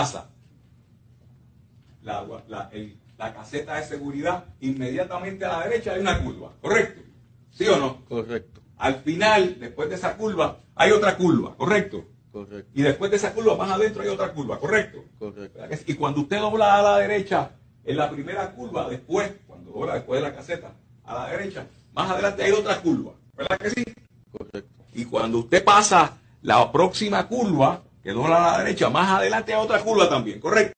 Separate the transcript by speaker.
Speaker 1: pasa la, la, el- la caseta de seguridad, inmediatamente a la derecha hay una curva, ¿correcto? ¿Sí o no?
Speaker 2: Correcto,
Speaker 1: Al final, después de esa curva, hay otra curva, ¿correcto?
Speaker 2: correcto,
Speaker 1: Y después de esa curva, más adentro hay otra curva, ¿correcto?
Speaker 2: correcto.
Speaker 1: Y cuando usted dobla a la derecha, en la primera curva, después, cuando dobla después de la caseta, a la derecha, más adelante hay otra curva, ¿verdad que sí?
Speaker 2: Correcto.
Speaker 1: Y cuando usted pasa la próxima curva, que dobla a la derecha, más adelante hay otra curva también, ¿correcto?